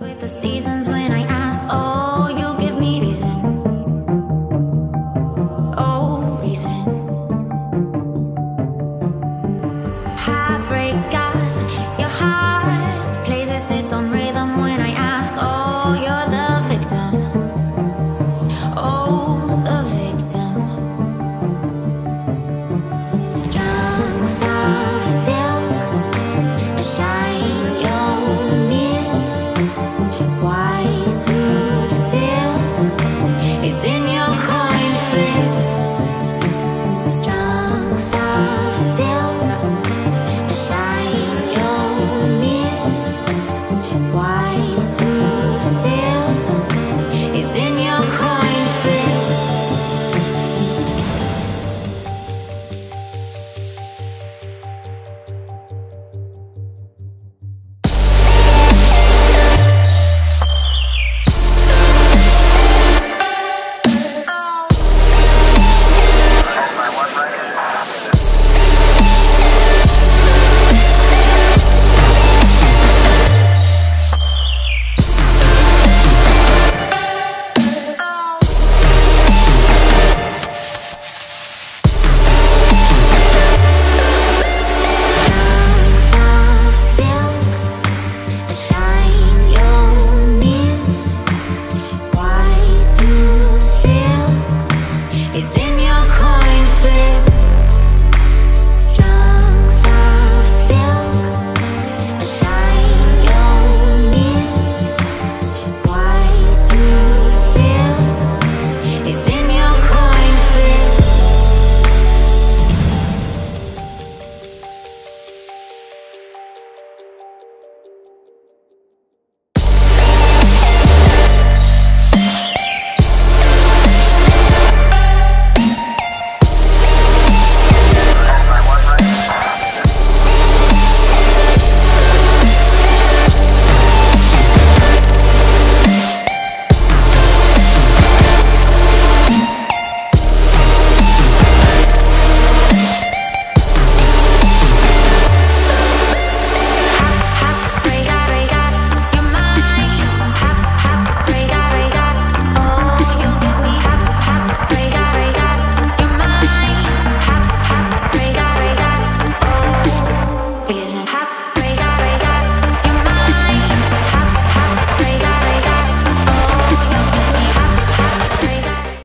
With the seasons stars.